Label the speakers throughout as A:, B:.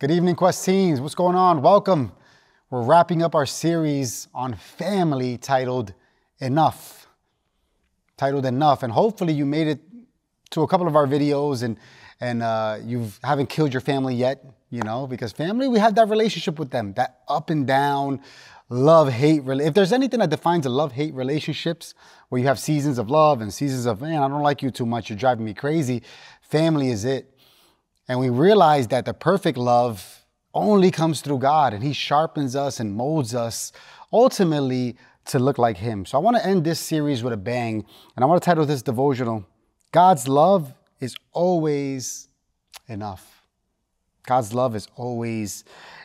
A: Good evening, Quest Teens. What's going on? Welcome. We're wrapping up our series on family titled Enough. Titled Enough. And hopefully you made it to a couple of our videos and, and uh, you haven't killed your family yet, you know, because family, we have that relationship with them, that up and down, love hate. If there's anything that defines a love hate relationships, where you have seasons of love and seasons of, man, I don't like you too much, you're driving me crazy, family is it. And we realize that the perfect love only comes through God and He sharpens us and molds us ultimately to look like Him. So I want to end this series with a bang and I want to title this devotional God's love is always enough. God's love is always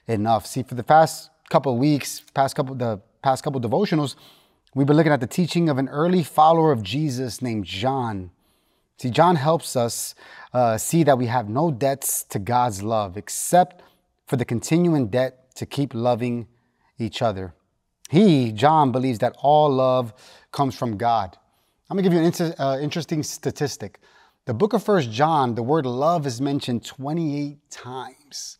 A: enough. See, for the past couple weeks, past couple the past couple devotionals, we've been looking at the teaching of an early follower of Jesus named John. See, John helps us uh, see that we have no debts to God's love except for the continuing debt to keep loving each other. He, John, believes that all love comes from God. I'm gonna give you an inter- uh, interesting statistic. The book of First John, the word love is mentioned 28 times.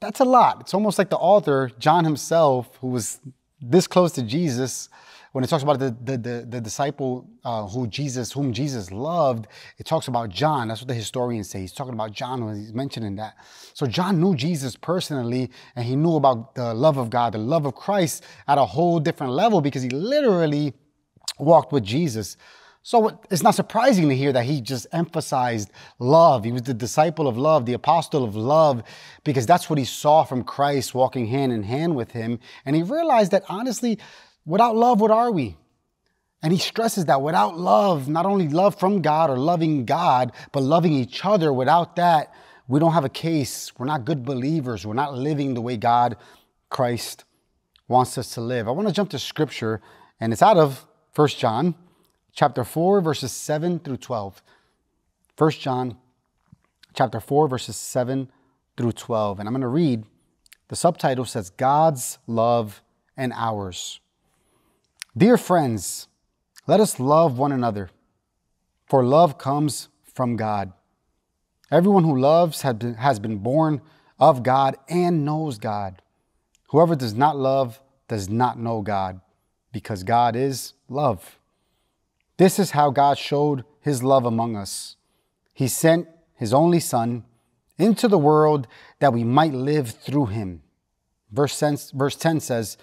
A: That's a lot. It's almost like the author, John himself, who was this close to Jesus, when it talks about the, the, the, the disciple uh, who Jesus, whom Jesus loved, it talks about John. That's what the historians say. He's talking about John when he's mentioning that. So John knew Jesus personally, and he knew about the love of God, the love of Christ at a whole different level because he literally walked with Jesus. So it's not surprising to hear that he just emphasized love. He was the disciple of love, the apostle of love, because that's what he saw from Christ walking hand in hand with him. And he realized that honestly, Without love, what are we? And he stresses that without love, not only love from God or loving God, but loving each other, without that, we don't have a case. We're not good believers. We're not living the way God, Christ, wants us to live. I want to jump to scripture, and it's out of 1 John chapter 4, verses 7 through 12. 1 John chapter 4, verses 7 through 12. And I'm going to read. The subtitle says, God's love and ours. Dear friends, let us love one another, for love comes from God. Everyone who loves has been born of God and knows God. Whoever does not love does not know God, because God is love. This is how God showed his love among us. He sent his only Son into the world that we might live through him. Verse 10, verse 10 says,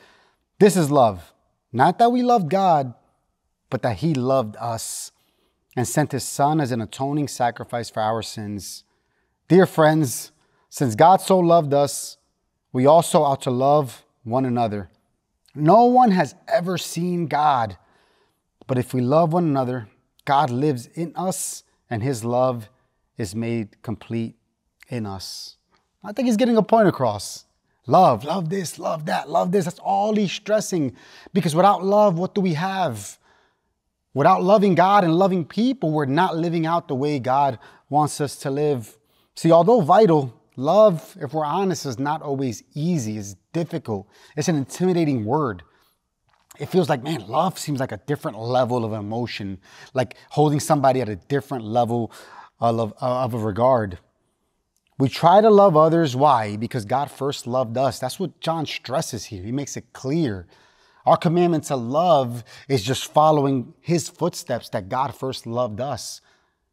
A: This is love not that we loved God, but that He loved us and sent His Son as an atoning sacrifice for our sins. Dear friends, since God so loved us, we also ought to love one another. No one has ever seen God, but if we love one another, God lives in us and His love is made complete in us. I think He's getting a point across. Love, love this, love that, love this. That's all he's stressing. Because without love, what do we have? Without loving God and loving people, we're not living out the way God wants us to live. See, although vital, love, if we're honest, is not always easy. It's difficult. It's an intimidating word. It feels like, man, love seems like a different level of emotion, like holding somebody at a different level of, of a regard. We try to love others. Why? Because God first loved us. That's what John stresses here. He makes it clear. Our commandment to love is just following his footsteps that God first loved us.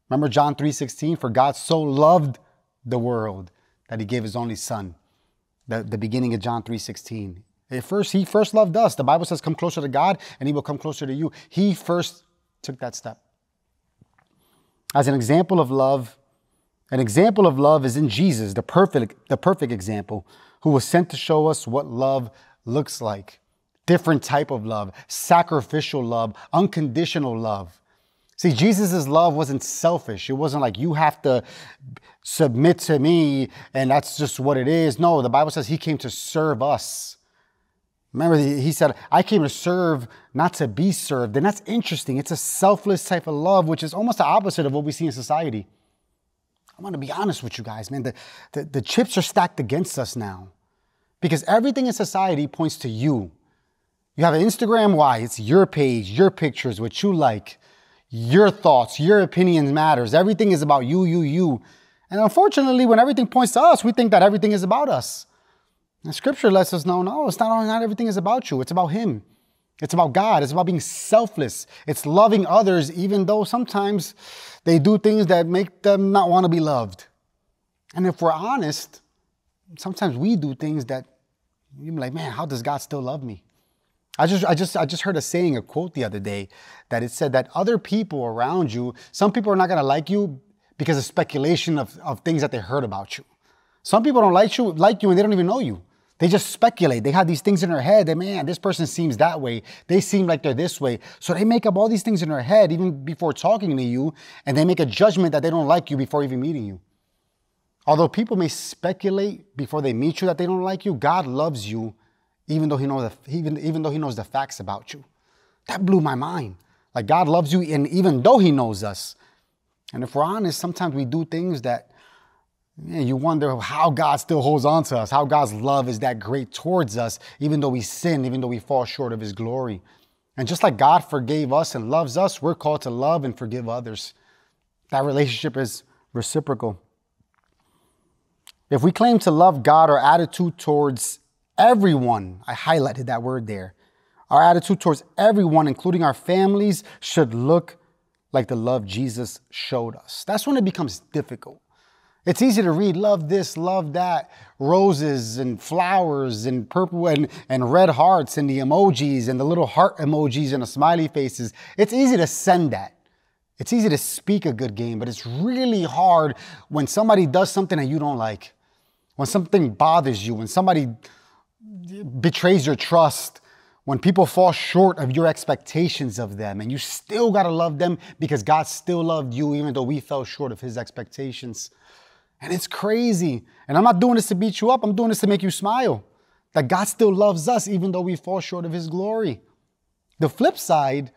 A: Remember John 3:16, for God so loved the world that he gave his only son. The, the beginning of John 3:16. At first, he first loved us. The Bible says, come closer to God and he will come closer to you. He first took that step. As an example of love, an example of love is in Jesus, the perfect, the perfect example, who was sent to show us what love looks like. Different type of love, sacrificial love, unconditional love. See, Jesus' love wasn't selfish. It wasn't like you have to submit to me and that's just what it is. No, the Bible says he came to serve us. Remember, he said, I came to serve, not to be served. And that's interesting. It's a selfless type of love, which is almost the opposite of what we see in society. I'm to be honest with you guys, man. The, the, the chips are stacked against us now because everything in society points to you. You have an Instagram, why? It's your page, your pictures, what you like, your thoughts, your opinions matters. Everything is about you, you, you. And unfortunately, when everything points to us, we think that everything is about us. And scripture lets us know, no, it's not, not everything is about you. It's about him. It's about God. It's about being selfless. It's loving others, even though sometimes they do things that make them not want to be loved. And if we're honest, sometimes we do things that you're like, man, how does God still love me? I just, I just, I just heard a saying, a quote the other day that it said that other people around you, some people are not gonna like you because of speculation of, of things that they heard about you. Some people don't like you, like you, and they don't even know you. They just speculate. They have these things in their head that, man, this person seems that way. They seem like they're this way. So they make up all these things in their head even before talking to you, and they make a judgment that they don't like you before even meeting you. Although people may speculate before they meet you that they don't like you, God loves you even though he knows the, even, even though he knows the facts about you. That blew my mind. Like God loves you and even though he knows us. And if we're honest, sometimes we do things that man, you wonder how God still holds on to us, how God's love is that great towards us, even though we sin, even though we fall short of his glory. And just like God forgave us and loves us, we're called to love and forgive others. That relationship is reciprocal. If we claim to love God, our attitude towards everyone, I highlighted that word there, our attitude towards everyone, including our families, should look like the love Jesus showed us. That's when it becomes difficult. It's easy to read, love this, love that, roses and flowers and purple and, and red hearts and the emojis and the little heart emojis and the smiley faces. It's easy to send that. It's easy to speak a good game, but it's really hard when somebody does something that you don't like when something bothers you, when somebody betrays your trust, when people fall short of your expectations of them, and you still got to love them because God still loved you, even though we fell short of his expectations. And it's crazy. And I'm not doing this to beat you up, I'm doing this to make you smile. That God still loves us, even though we fall short of his glory. The flip side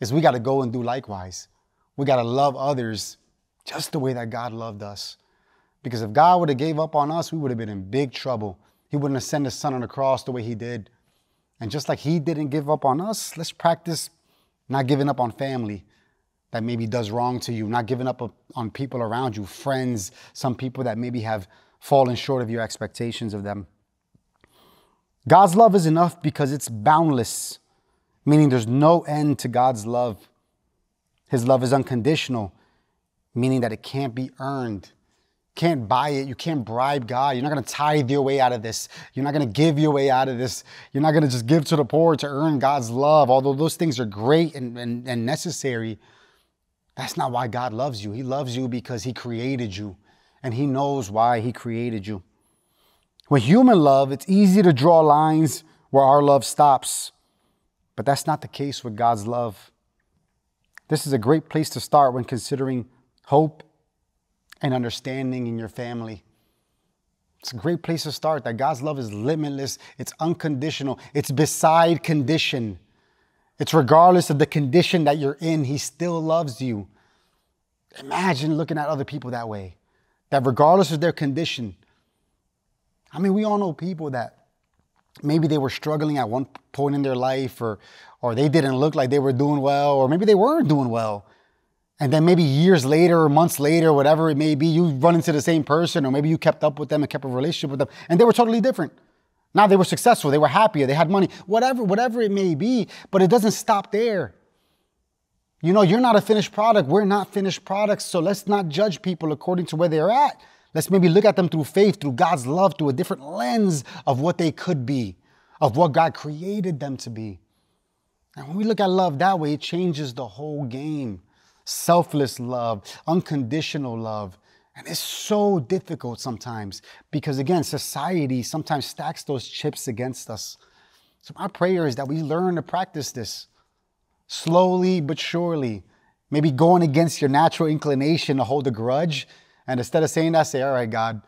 A: is we got to go and do likewise. We got to love others just the way that God loved us. Because if God would have gave up on us, we would have been in big trouble. He wouldn't have sent his son on the cross the way he did. And just like he didn't give up on us, let's practice not giving up on family that maybe does wrong to you, not giving up on people around you, friends, some people that maybe have fallen short of your expectations of them. God's love is enough because it's boundless, meaning there's no end to God's love. His love is unconditional, meaning that it can't be earned can't buy it. You can't bribe God. You're not going to tithe your way out of this. You're not going to give your way out of this. You're not going to just give to the poor to earn God's love. Although those things are great and, and, and necessary, that's not why God loves you. He loves you because He created you and He knows why He created you. With human love, it's easy to draw lines where our love stops, but that's not the case with God's love. This is a great place to start when considering hope and understanding in your family. It's a great place to start that God's love is limitless, it's unconditional, it's beside condition. It's regardless of the condition that you're in, He still loves you. Imagine looking at other people that way, that regardless of their condition, I mean, we all know people that maybe they were struggling at one point in their life or, or they didn't look like they were doing well, or maybe they weren't doing well. And then maybe years later or months later, whatever it may be, you run into the same person, or maybe you kept up with them and kept a relationship with them, and they were totally different. Now they were successful, they were happier, they had money, whatever, whatever it may be, but it doesn't stop there. You know, you're not a finished product. We're not finished products. So let's not judge people according to where they're at. Let's maybe look at them through faith, through God's love, through a different lens of what they could be, of what God created them to be. And when we look at love that way, it changes the whole game selfless love, unconditional love. And it's so difficult sometimes because, again, society sometimes stacks those chips against us. So, my prayer is that we learn to practice this slowly but surely. Maybe going against your natural inclination to hold a grudge. And instead of saying that, say, All right, God,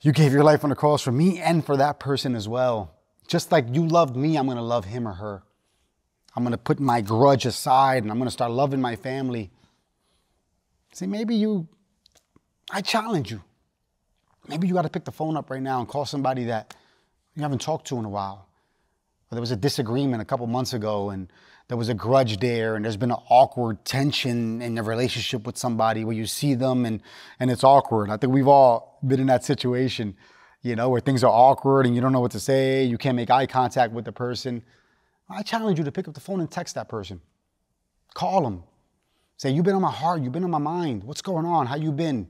A: you gave your life on the cross for me and for that person as well. Just like you loved me, I'm going to love him or her. I'm going to put my grudge aside and I'm going to start loving my family. See, maybe you, I challenge you. Maybe you got to pick the phone up right now and call somebody that you haven't talked to in a while. Or there was a disagreement a couple months ago and there was a grudge there and there's been an awkward tension in the relationship with somebody where you see them and, and it's awkward. I think we've all been in that situation, you know, where things are awkward and you don't know what to say, you can't make eye contact with the person. I challenge you to pick up the phone and text that person. Call them. Say, you've been on my heart, you've been on my mind. What's going on? How you been?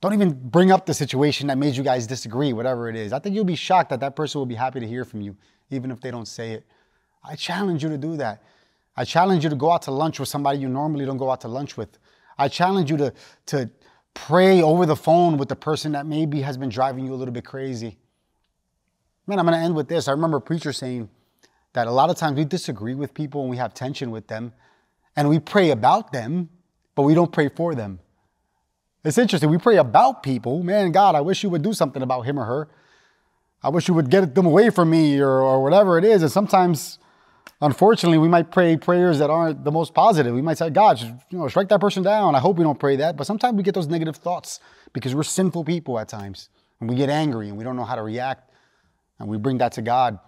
A: Don't even bring up the situation that made you guys disagree, whatever it is. I think you'll be shocked that that person will be happy to hear from you, even if they don't say it. I challenge you to do that. I challenge you to go out to lunch with somebody you normally don't go out to lunch with. I challenge you to, to pray over the phone with the person that maybe has been driving you a little bit crazy. Man, I'm going to end with this. I remember a preacher saying that a lot of times we disagree with people and we have tension with them and we pray about them, but we don't pray for them. It's interesting. We pray about people. Man, God, I wish you would do something about him or her. I wish you would get them away from me or, or whatever it is. And sometimes unfortunately, we might pray prayers that aren't the most positive. We might say, God, you know, strike that person down. I hope we don't pray that. But sometimes we get those negative thoughts because we're sinful people at times. And we get angry and we don't know how to react. And we bring that to God.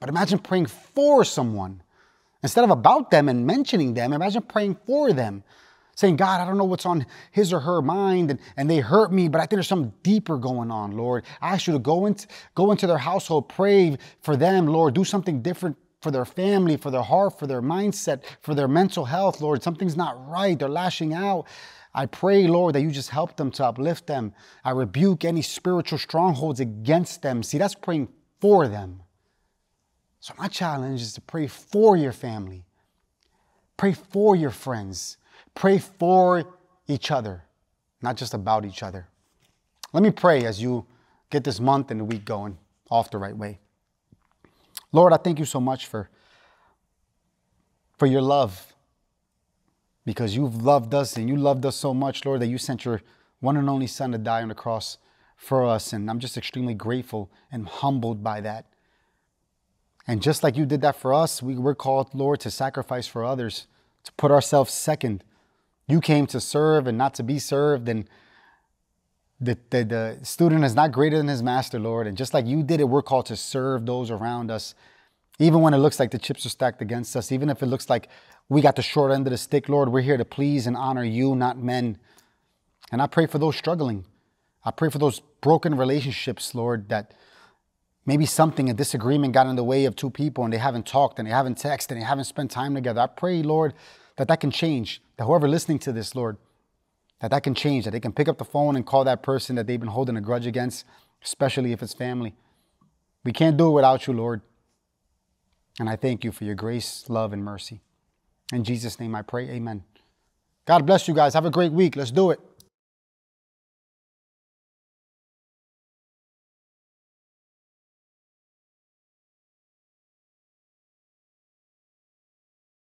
A: But imagine praying for someone. Instead of about them and mentioning them, imagine praying for them. Saying, God, I don't know what's on his or her mind, and, and they hurt me, but I think there's something deeper going on, Lord. I ask you to go into, go into their household, pray for them, Lord. Do something different for their family, for their heart, for their mindset, for their mental health, Lord. Something's not right. They're lashing out. I pray, Lord, that you just help them to uplift them. I rebuke any spiritual strongholds against them. See, that's praying for them. So, my challenge is to pray for your family, pray for your friends, pray for each other, not just about each other. Let me pray as you get this month and the week going off the right way. Lord, I thank you so much for, for your love because you've loved us and you loved us so much, Lord, that you sent your one and only Son to die on the cross for us. And I'm just extremely grateful and humbled by that. And just like you did that for us, we, we're called, Lord, to sacrifice for others, to put ourselves second. You came to serve and not to be served. And the, the, the student is not greater than his master, Lord. And just like you did it, we're called to serve those around us. Even when it looks like the chips are stacked against us, even if it looks like we got the short end of the stick, Lord, we're here to please and honor you, not men. And I pray for those struggling. I pray for those broken relationships, Lord, that maybe something, a disagreement got in the way of two people and they haven't talked and they haven't texted and they haven't spent time together. I pray, Lord, that that can change. That whoever listening to this, Lord, that that can change, that they can pick up the phone and call that person that they've been holding a grudge against, especially if it's family. We can't do it without you, Lord. And I thank you for your grace, love, and mercy. In Jesus' name I pray, amen. God bless you guys. Have a great week. Let's do it.